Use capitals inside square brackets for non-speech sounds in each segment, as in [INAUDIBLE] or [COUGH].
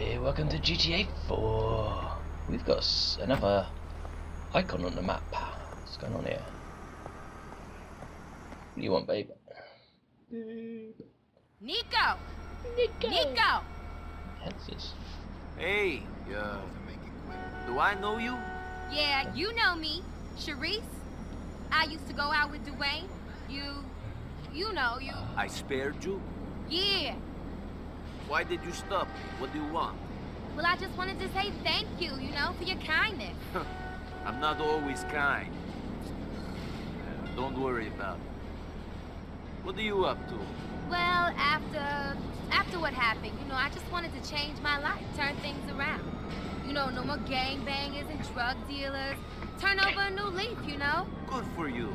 Hey, welcome to GTA 4. We've got another icon on the map. What's going on here? What do you want, babe? Niko! Niko! Niko! Hence this. Hey, uh, do I know you? Yeah, you know me. Cherise. I used to go out with Dwayne. You... You know, you... I spared you? Yeah. Why did you stop? What do you want? Well, I just wanted to say thank you, you know, for your kindness. [LAUGHS] I'm not always kind. Don't worry about it. What are you up to? Well, after... After what happened, you know, I just wanted to change my life, turn things around. You know, no more gangbangers and drug dealers. Turn over a new leaf, you know? Good for you.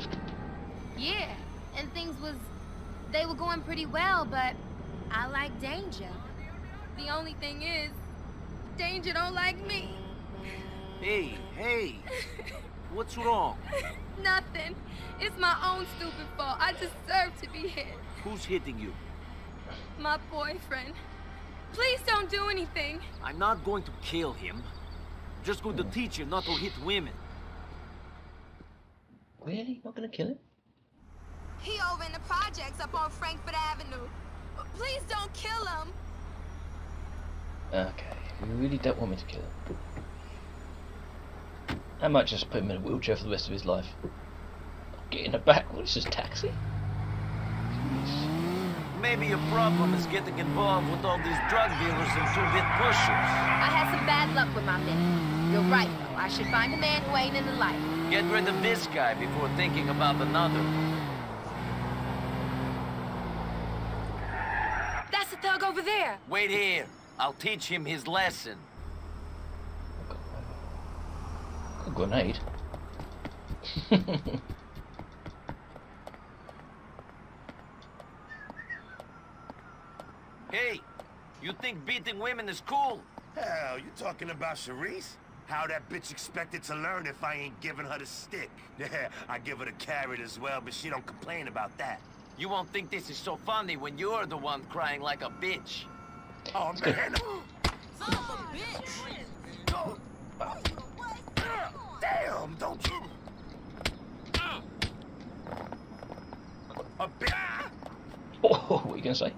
Yeah, and things was... They were going pretty well, but I like danger. The only thing is, danger don't like me. Hey, hey, what's wrong? [LAUGHS] Nothing. It's my own stupid fault. I deserve to be hit. Who's hitting you? My boyfriend. Please don't do anything. I'm not going to kill him. I'm just going to teach him not to hit women. Really? Not gonna kill him? He over in the projects up on Frankfort Avenue. Please don't kill him. Okay, you really don't want me to kill him. I might just put him in a wheelchair for the rest of his life. Get in the back. What is this, taxi? Jeez. Maybe your problem is getting involved with all these drug dealers and two-bit pushers. I had some bad luck with my men. You're right, though. I should find a man who ain't in the life. Get rid of this guy before thinking about another. That's the thug over there. Wait here. I'll teach him his lesson. A grenade. [LAUGHS] Hey, you think beating women is cool? Hell, you talking about Cherise? How that bitch expected to learn if I ain't giving her the stick? [LAUGHS] Yeah, I give her the carrot as well, but she don't complain about that. You won't think this is so funny when you're the one crying like a bitch. Oh, man. Of bitch. Oh, Damn, don't you... A bit... oh, [LAUGHS] what are you gonna say?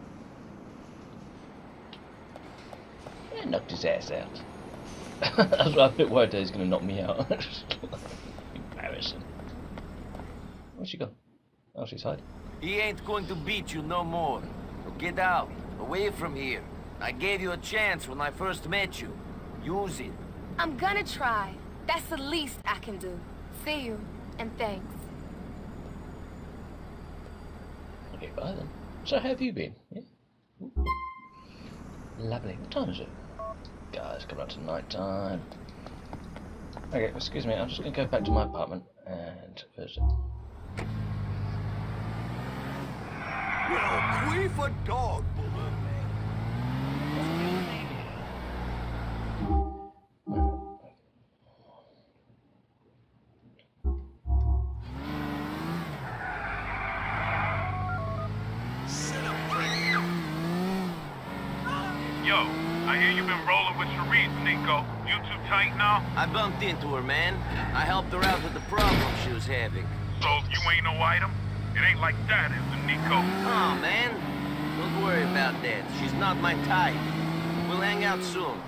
Yeah, knocked his ass out. [LAUGHS] I was a bit worried that he's gonna knock me out. [LAUGHS] Embarrassing. Where's she gone? Oh, she's hiding. He ain't going to beat you no more. So get out, away from here. I gave you a chance when I first met you. Use it. I'm gonna try. That's the least I can do. See you, and thanks. Okay, bye then. So how have you been? Yeah? Lovely. What time is it? Guys, coming up to night time. Okay, excuse me, I'm just gonna go back to my apartment and where's it? Well, queef a dog, bullet. Into her, man. I helped her out with the problem she was having. So you ain't no item? It ain't like that, is it, Niko? Oh, man. Don't worry about that. She's not my type. We'll hang out soon.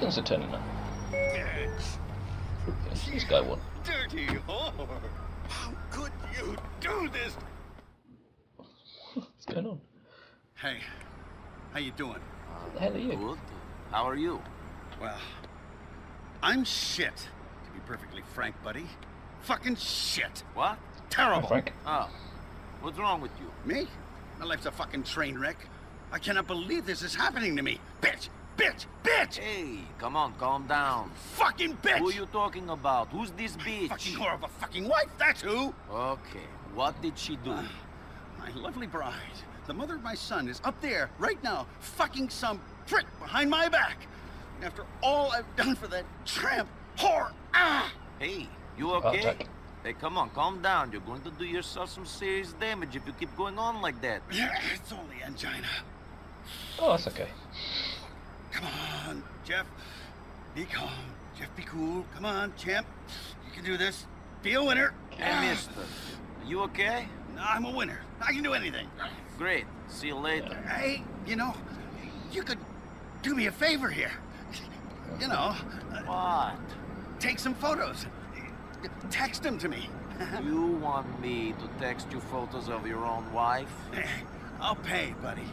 These icons are turning up. Yes, this guy won. Dirty whore. How could you do this? What's going on? Hey, how you doing? What the hell are you? Good. How are you? Well, I'm shit, to be perfectly frank, buddy. Fucking shit. What? Hi, Terrible. Frank. Oh. What's wrong with you? Me? My life's a fucking train wreck. I cannot believe this is happening to me. Bitch, Bitch! Bitch! Hey, come on, calm down. Fucking bitch! Who are you talking about? Who's this bitch? Fucking whore of a fucking wife, that's who! Okay, what did she do? My lovely bride, the mother of my son, is up there right now, fucking some prick behind my back. After all I've done for that tramp whore. Ah! Hey, you okay? Contact. Hey, come on, calm down. You're going to do yourself some serious damage if you keep going on like that. Yeah, it's only angina. Oh, that's okay. Come on, Jeff. Be calm. Jeff, be cool. Come on, champ. You can do this. Be a winner. Hey, mister, ah. are you okay? I'm a winner. I can do anything. Great. See you later. Hey, you know, you could do me a favor here. You know, What? take some photos. Text them to me. [LAUGHS] You want me to text you photos of your own wife? [LAUGHS] I'll pay, buddy.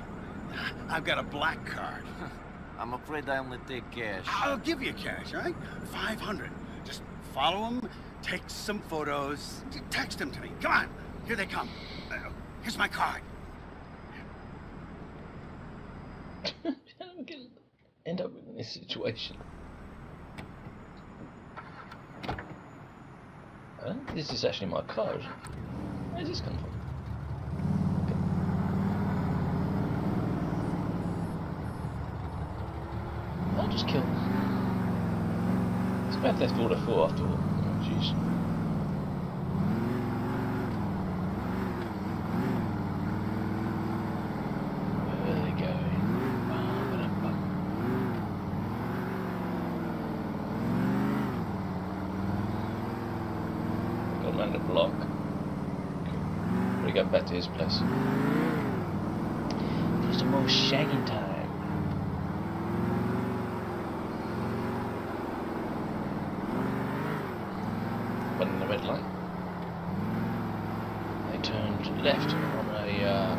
I've got a black card. [LAUGHS] I'm afraid I only take cash. I'll give you cash, all right? 500. Just follow them, take some photos, text them to me. Come on, here they come. Uh, Here's my card. I'm [LAUGHS] gonna end up in this situation. Uh, this is actually my car. isn't it? Where's this come from? Just kill. It's Grand Theft Auto 4 after all. Oh, jeez. Where are they going? Ba-ba-da-bum. Got around the block. We go back to his place. For some more shagging time. But in the red light. They turned left on a uh,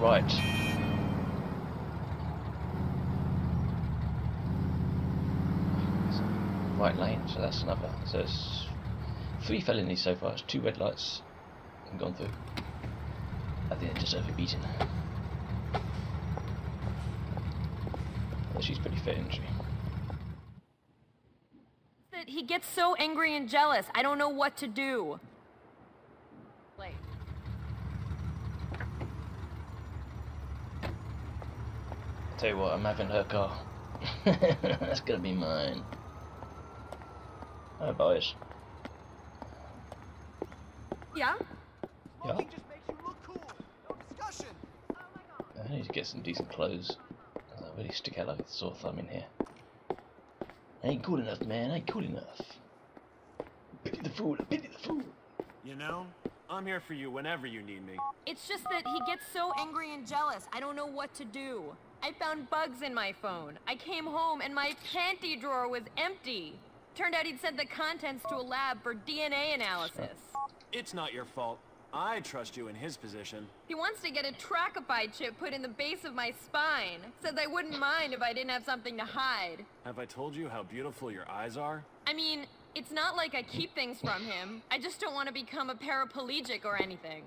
right. Right lane, so that's another. So it's three felonies so far. It's two red lights and gone through. I think they deserve a beating. Well, she's pretty fit, isn't she? that he gets so angry and jealous. I don't know what to do. Like, I'll tell you what, I'm having her car. [LAUGHS] That's gonna be mine. Oh, boys. yeah? Yeah. I need to get some decent clothes. I really stick out like a sore thumb in here. ain't cool enough, man. ain't cool enough. Pity the fool. Pity the fool. You know, I'm here for you whenever you need me. It's just that he gets so angry and jealous. I don't know what to do. I found bugs in my phone. I came home and my panty drawer was empty. Turned out he'd sent the contents to a lab for DNA analysis. It's not your fault. I trust you in his position. He wants to get a Tracopide chip put in the base of my spine. Says I wouldn't mind if I didn't have something to hide. Have I told you how beautiful your eyes are? I mean, it's not like I keep things from him. I just don't want to become a paraplegic or anything.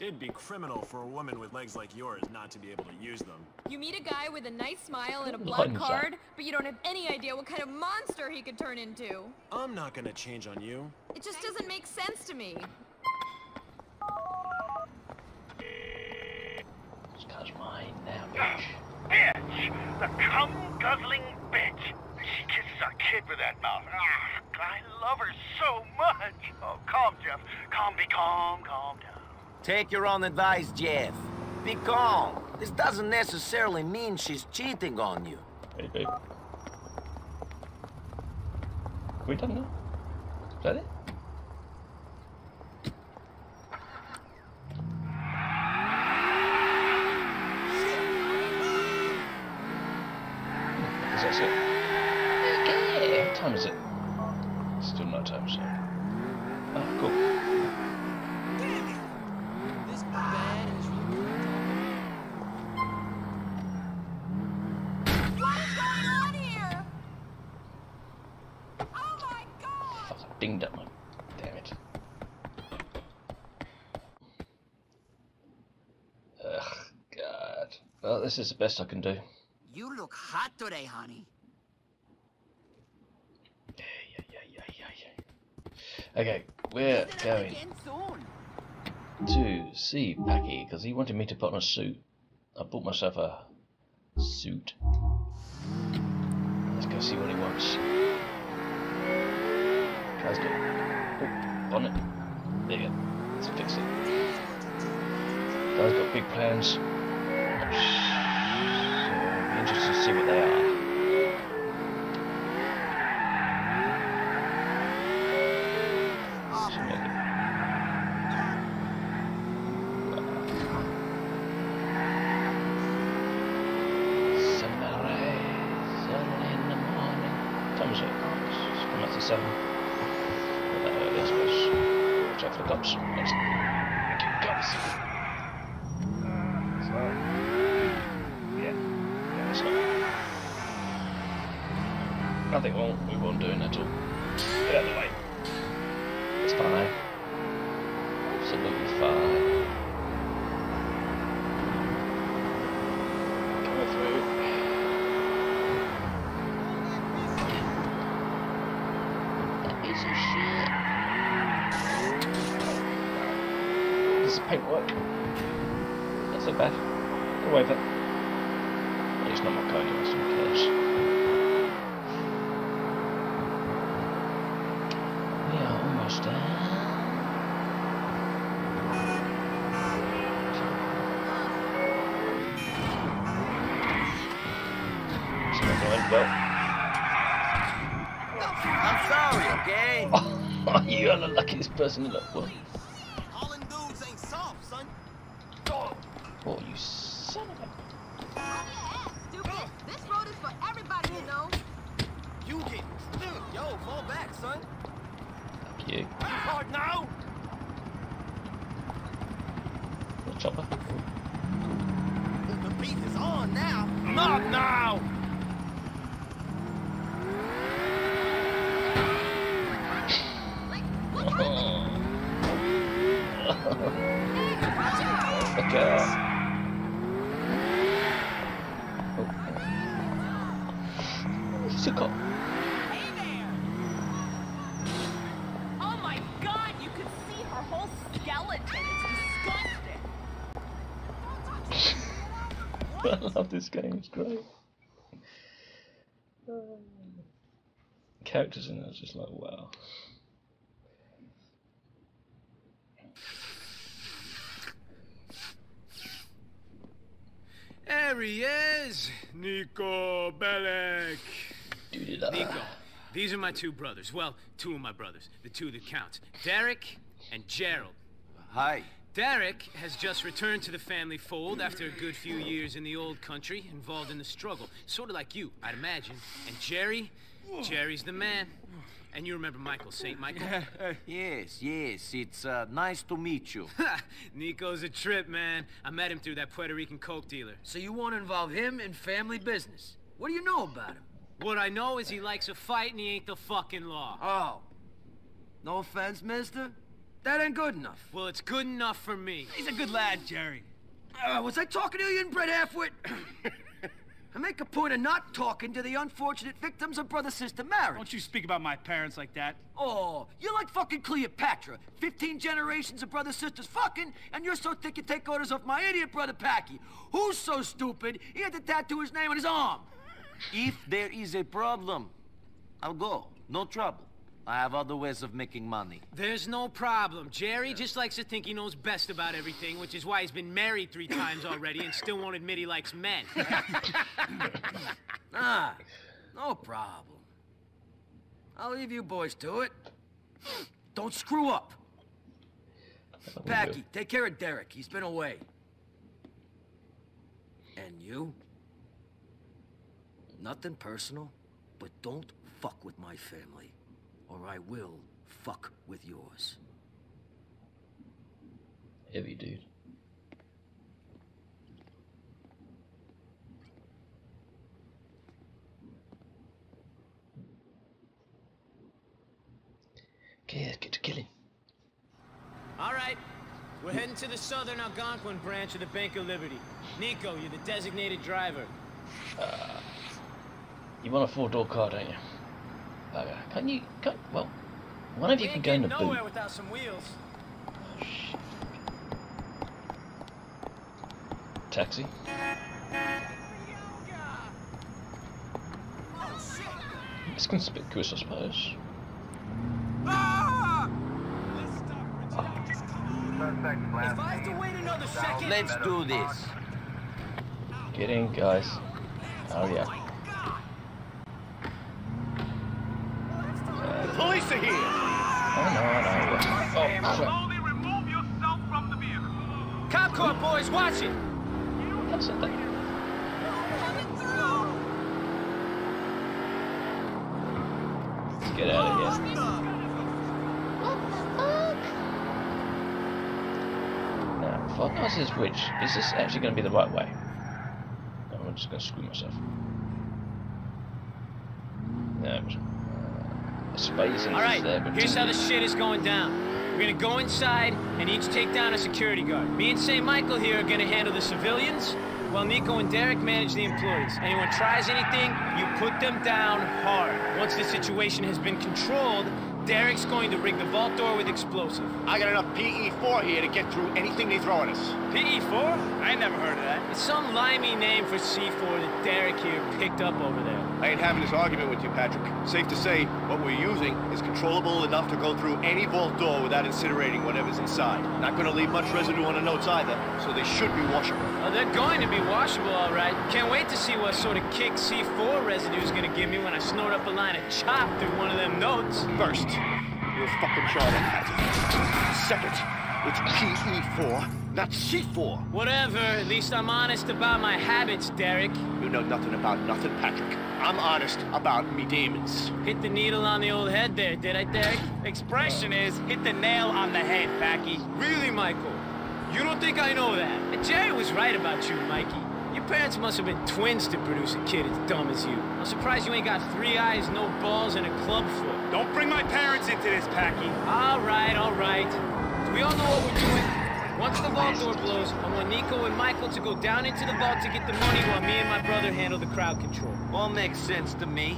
It'd be criminal for a woman with legs like yours not to be able to use them. You meet a guy with a nice smile and a blood Lunza. card, but you don't have any idea what kind of monster he could turn into. I'm not gonna change on you. It just doesn't make sense to me. This car's mine now, bitch. bitch! The cum-guzzling bitch! She kisses a kid with that mouth. Ah, I love her so much! Oh, calm, Jeff. Calm, be calm, calm down. Take your own advice, Jeff. Be calm. This doesn't necessarily mean she's cheating on you. Hey, babe. we done now? Is that it? Is that it? Okay. What time is it? Still no time, so. Oh, cool. What is going on here? Oh my god! Fuck, I dinged up my. Damn it. Ugh, God. Well, this is the best I can do. You look hot today, honey. Yeah, yeah, yeah, yeah, yeah. Okay, we're going to see Packie because he wanted me to put on a suit. I bought myself a suit. Let's go see what he wants. Guy's got oh, bonnet. There you go. Let's fix it. Guy's got big plans. So it'll be interesting to see what they are. So maybe- Somebody, early in the morning. Time is it? It's come up to seven. Not that early, I suppose. Check for the cops. Next. Thank you, cops. So, yeah, yeah, that's not. I think we'll, we won't do it at all. Get out of the way. It's fine. Absolutely fine. Coming through. That piece of shit. This is paintwork. That's so bad. Get away with it. At least not my car anyway, so who cares? We are almost there. Well. I'm sorry, okay? [LAUGHS] Oh, you are the luckiest person in the world. All in dudes ain't soft, son. Oh, you this game, great. Characters in it just like, wow. There he is, Niko Bellic. Uh, Niko, these are my two brothers. Well, two of my brothers, the two that count. Derrick and Gerald. Hi. Derrick has just returned to the family fold after a good few years in the old country, involved in the struggle. Sort of like you, I'd imagine. And Jerry, Jerry's the man. And you remember Michael, St. Michael? [LAUGHS] yes, yes, it's uh, nice to meet you. [LAUGHS] Niko's a trip, man. I met him through that Puerto Rican coke dealer. So you want to involve him in family business? What do you know about him? What I know is he likes a fight and he ain't the fucking law. Oh. No offense, mister. That ain't good enough. Well, it's good enough for me. He's a good lad, Jerry. Uh, was I talking to you, you inbred halfwit? [COUGHS] I make a point of not talking to the unfortunate victims of brother-sister marriage. Don't you speak about my parents like that. Oh, you're like fucking Cleopatra. Fifteen generations of brother-sisters fucking, and you're so thick you take orders off my idiot brother Packie. Who's so stupid he had to tattoo his name on his arm? if there is a problem, I'll go. No trouble. I have other ways of making money. There's no problem. Jerry just likes to think he knows best about everything, which is why he's been married three times already and still won't admit he likes men. [LAUGHS] Ah, no problem. I'll leave you boys to it. Don't screw up. Packie, take care of Derrick. He's been away. And you? Nothing personal, but don't fuck with my family, or I will fuck with yours. Heavy dude. Okay, let's get to killing. All right. We're heading to the southern Algonquin branch of the Bank of Liberty. Niko, you're the designated driver. Uh, You want a four-door car, don't you? Bugger. Can't you... Can't, well, one of you can go in the boot. nowhere without some wheels. Oh, Taxi. It's conspicuous, I suppose. Ah! If I have to wait another second... Let's do this. Get in, guys. Oh, yeah. Police are here! Oh, no, I know. Oh, crap. Slowly remove yourself from the vehicle. Cop car, boys, watch it! That's it then. Let's get out of here. Now, fuck knows is which. Is this actually going to be the right way? No, I'm just going to screw myself. No, it was, uh, a space and All right, there, but here's how the shit is going down. We're gonna go inside and each take down a security guard. Me and St. Michael here are gonna handle the civilians, while Niko and Derrick manage the employees. Anyone tries anything, you put them down hard. Once the situation has been controlled, Derrick's going to rig the vault door with explosive. I got enough PE4 here to get through anything they throw at us. PE4? I never heard of that. It's some limey name for C4 that Derrick here picked up over there. I ain't having this argument with you, Patrick. Safe to say, what we're using is controllable enough to go through any vault door without incinerating whatever's inside. Not gonna leave much residue on the notes either, so they should be washable. Oh, they're going to be washable, all right. Can't wait to see what sort of kick C4 residue is gonna give me when I snort up a line of chop through one of them notes. First, you're fucking Patrick. Second, it's PE4, not C4. Whatever, at least I'm honest about my habits, Derrick. You know nothing about nothing, Patrick. I'm honest about me demons. Hit the needle on the old head there, did I, Derrick? Expression uh. is, hit the nail on the head, Packie. Really, Michael? You don't think I know that? And Jerry was right about you, Mikey. Your parents must have been twins to produce a kid as dumb as you. I'm surprised you ain't got three eyes, no balls, and a club foot. Don't bring my parents into this, Packie. All right, all right. Do we all know what we're doing? Once the vault door blows, I want Niko and Michael to go down into the vault to get the money while me and my brother handle the crowd control. All makes sense to me.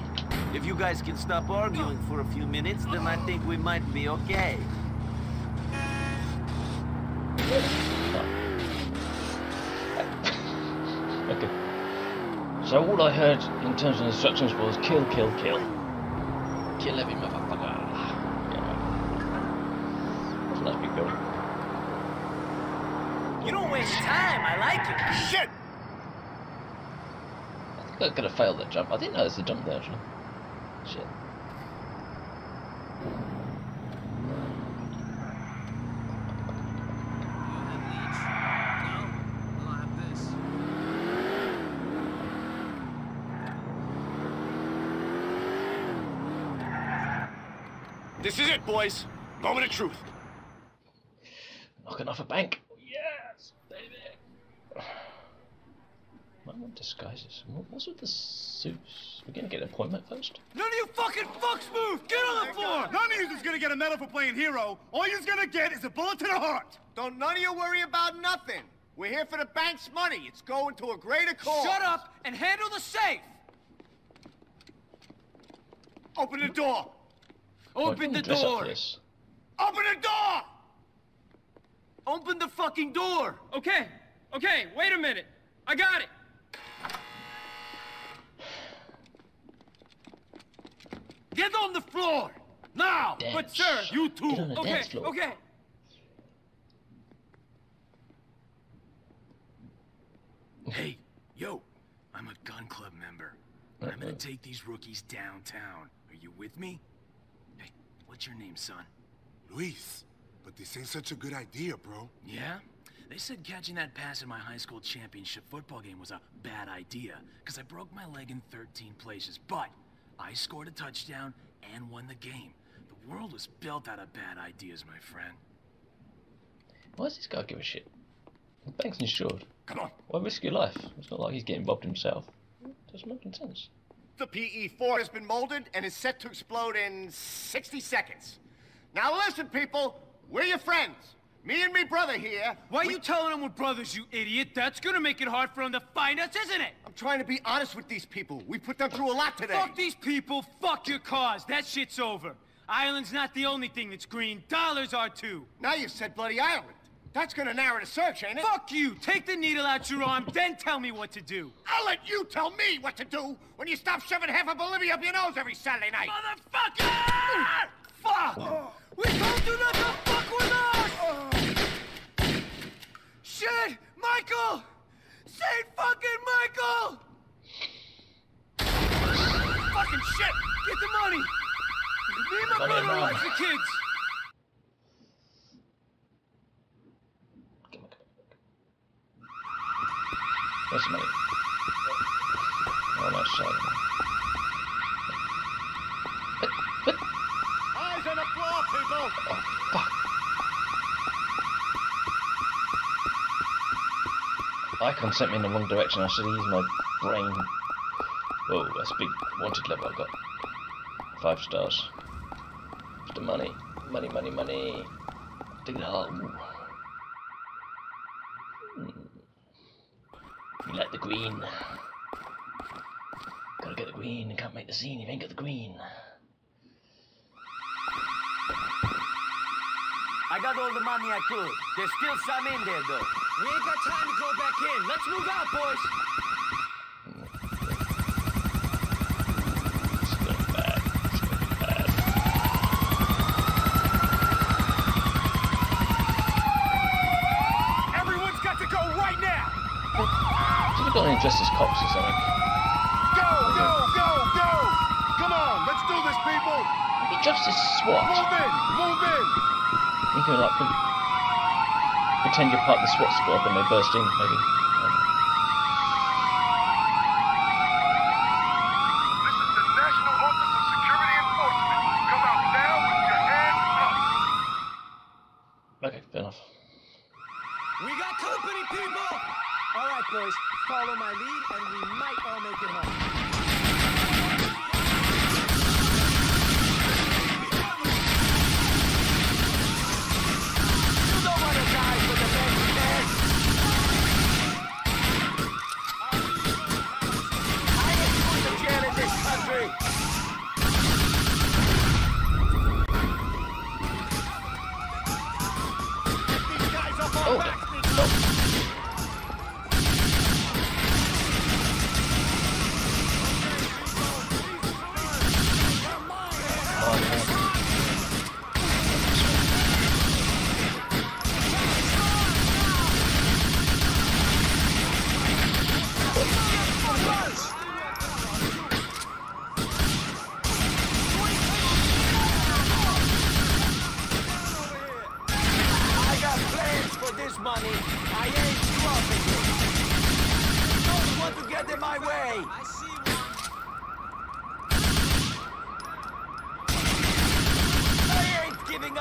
If you guys can stop arguing for a few minutes, then I think we might be okay. Okay. So all I heard in terms of instructions was kill, kill, kill. Kill every motherfucker. Yeah. That's a nice big building. Time, I like it. Shit! I think I could have failed that jump. I didn't know there's a jump there actually. Shit. This is it, boys. Moment of truth. Knocking off a bank. Yes, baby. Might want disguises. What- What's with the suits? We're gonna get an appointment first. None of you fucking fucks move! Get on the floor! None of you is gonna get a medal for playing hero. All you're gonna get is a bullet to the heart. Don't none of you worry about nothing. We're here for the bank's money. It's going to a greater cause. Shut up and handle the safe! Open the door. Open the door! for this. Open the door! Open the fucking door! Okay, okay, wait a minute. I got it. Get on the floor! Now! Dance. But sir, you too! Get on the Okay, dance floor. okay. Hey, yo, I'm a gun club member. And I'm gonna uh-huh. take these rookies downtown. Are you with me? Hey, what's your name, son? Luis, but this ain't such a good idea, bro. Yeah? They said catching that pass in my high school championship football game was a bad idea, because I broke my leg in 13 places, but I scored a touchdown and won the game. The world was built out of bad ideas, my friend. Why does this guy give a shit? The bank's insured. Come on. Why risk your life? It's not like he's getting robbed himself. Doesn't make any sense. The PE4 has been molded and is set to explode in 60 seconds. Now listen, people. We're your friends. Me and me brother here. Why are you telling them we're brothers, you idiot? That's gonna make it hard for them to find us, isn't it? I'm trying to be honest with these people. We put them through a lot today. Fuck these people, fuck your cause. That shit's over. Ireland's not the only thing that's green. Dollars are too. Now you said bloody Ireland. That's gonna narrow the search, ain't it? Fuck you! Take the needle out your arm, then tell me what to do. I'll let you tell me what to do when you stop shoving half of Bolivia up your nose every Saturday night. Motherfucker! Fuck! We told you not to fuck with us! Shit! Michael! Saint fucking Michael! fucking shit! Get the money! Me and my Money, brother like the kids! Where's the money? Oh, no, sorry. Eyes on the floor, people! Oh, fuck. Icon sent me in the wrong direction. I should use my brain. Whoa, that's a big wanted level I've got. Five stars. The money. Money, money, money. Dig it hole. Hmm. You like the green? Gotta get the green. Can't make the scene if you ain't got the green. I got all the money I could. There's still some in there, though. We ain't got time to go back in. Let's move out, boys. Everyone's got to go right now! Should have got any dressed as cops or something. Go, go, go, go! Come on, let's do this, people! As SWAT. Move in, move in! You can like pretend you're part of the SWAT squad when they burst in, maybe. National Office of Security Enforcement. Come out now with your hands up. Okay, fair enough. We got company, people! All right, boys, follow my lead, and we might all make it home.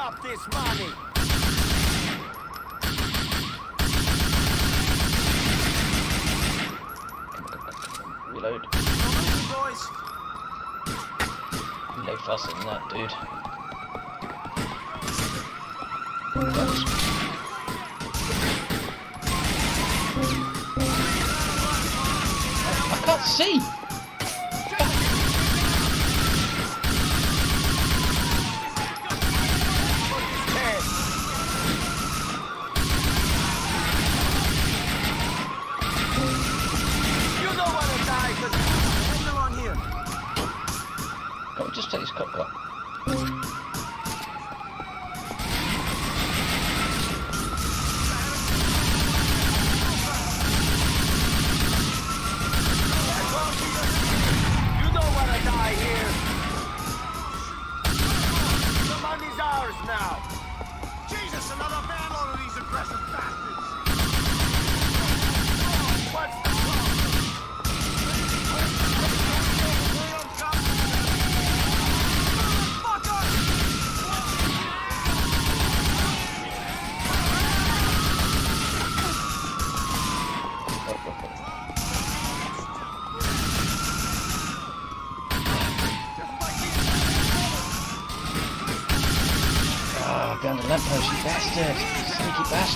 Up this money. reload. boys. Reload faster than that, dude. I can't see!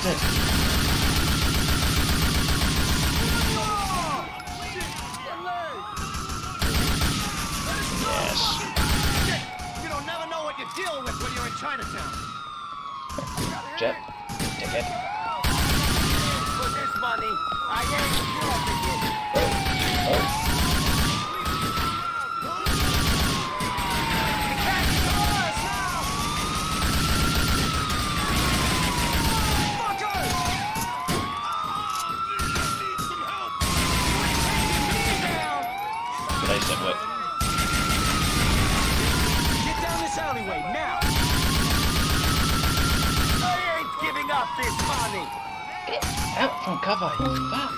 Sneaky cover, you fuck!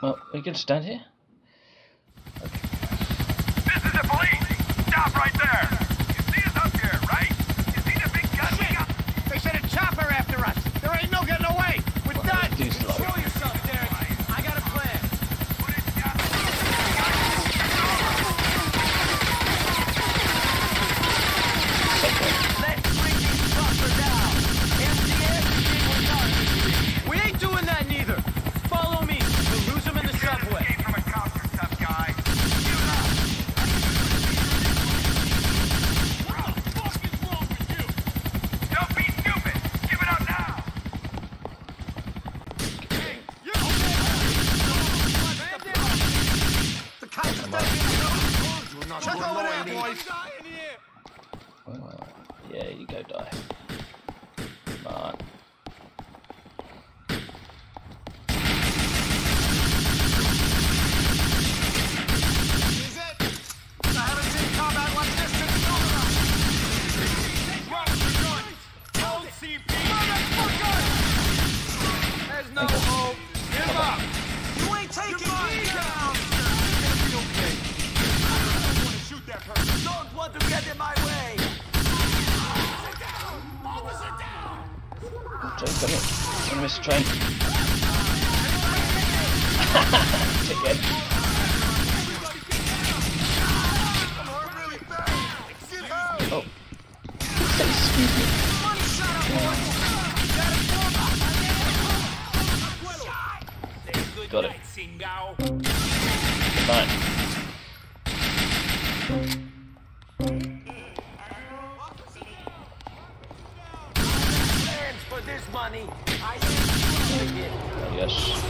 Well, we can stand here. Coming. Gonna miss the train. Dickhead. Oh. Excuse me. Got it. Hands for money. I ain't doing it. Yes.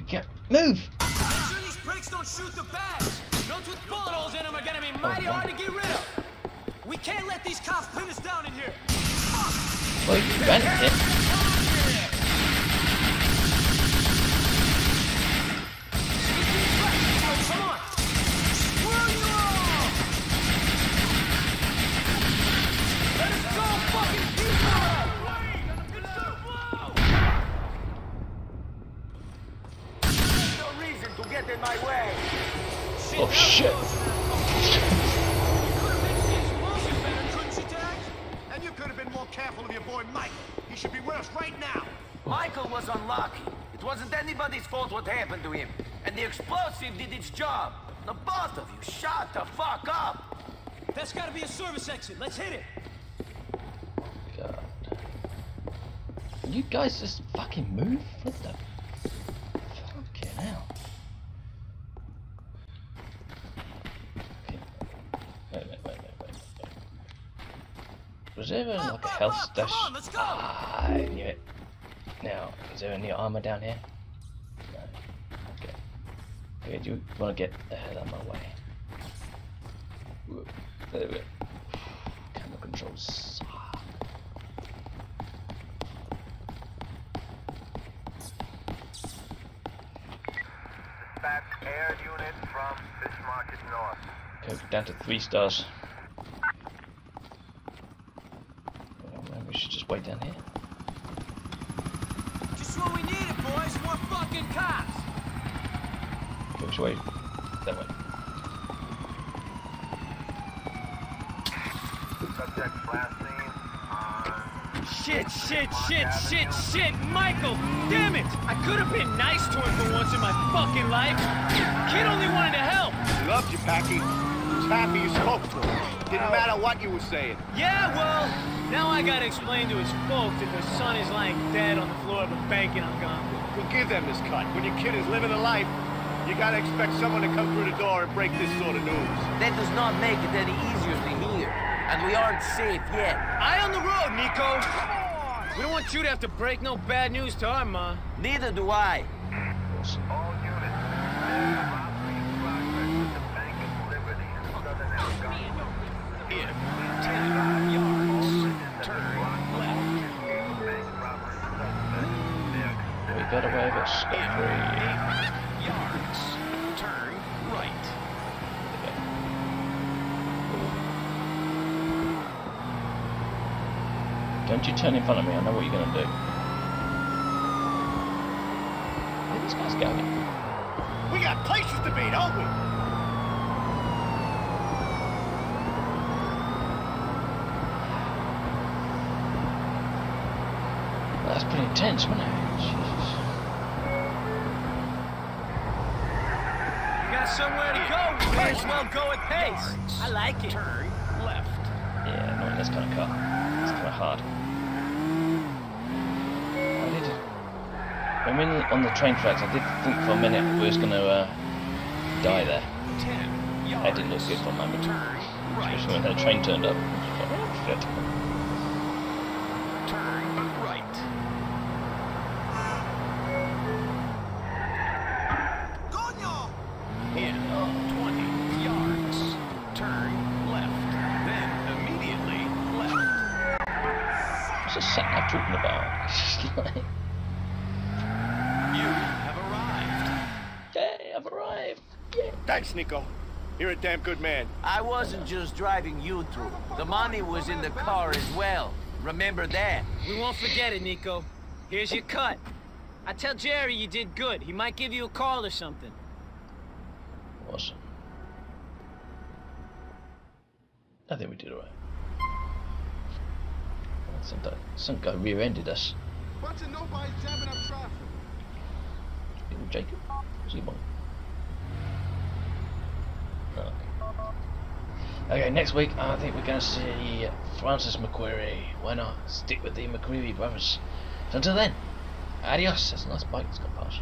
You. Get move. These brakes don't shoot the bags. Guns with bullet holes in them are gonna be mighty hard to get rid of. We can't let these cops pin us down in here. Well, you it. Get in my way. Oh shit. And couldn't attack, and you could have been more careful of your boy Mike. He should be with us right now. Michael was unlucky. It wasn't anybody's fault what happened to him. And the explosive did its job. The both of you shut the fuck up. That's gotta be a service exit. Let's hit it. Oh, God. You guys just fucking move? What the? Fucking hell. Okay. Wait, wait, wait, wait, wait, wait. Was there ever like a health stash? Ah, I knew it. Now, is there any armor down here? No. Okay. Okay, do you want to get the hell out of my way? There we go. Camera controls. Dispatch air unit from Fish Market North. Okay, down to three stars. Well, maybe we should just wait down here. Just what we needed, boys. More fucking cops. Okay, which way? That way. Subject last seen on Shit, shit, shit, shit, shit, Michael! Damn it! I could have been nice to him for once in my fucking life. Kid only wanted to help. He loved you, Packie. He was happy you spoke to him. Didn't matter what you were saying. Yeah, well, now I gotta explain to his folks that their son is lying dead on the floor of a bank in Algonquin. We'll give them this cut. When your kid is living a life, you gotta expect someone to come through the door and break this sort of news. That does not make it any easier to hear. And we aren't safe yet. Eye on the road, Niko! We don't want you to have to break no bad news to our ma. Neither do I. all units. There's a robbery in progress at the Bank of Liberty in southern Algonquin. In 10 yards, turn left. Bank robbery suspect. They are We got away with scot free. 8 yards, turn right. Don't you turn in front of me, I know what you're gonna do. Where this guy's going? We got places to be, don't we? That's pretty intense, wasn't it? Jesus. You got somewhere to go, we may as well go at pace. I like it. Turn left. Yeah, no, that's kind of cut. It's kind of hard. I did. When we were on the train tracks, I did think for a minute we was gonna uh, die there. 10. That didn't look good for a moment. Especially when that train turned up. Shit. Turn right. In 20 yards, turn left. Then immediately left. What's this sat nav talking about? It's just like, You have arrived. Yay, I've arrived. Thanks, Niko. You're a damn good man. I wasn't just driving you through. The money was in the car as well. Remember that? We won't forget it, Niko. Here's your cut. I tell Gerry you did good. He might give you a call or something. Awesome. I think we did alright. Some guy, some guy rear-ended us. Bunch of nobodies jamming up traffic. Jacob? Was he one? Okay. Okay, next week I think we're going to see Francis McQuarrie. Why not? Stick with the McQuarrie brothers. So until then, adios. That's a nice bike that's got past.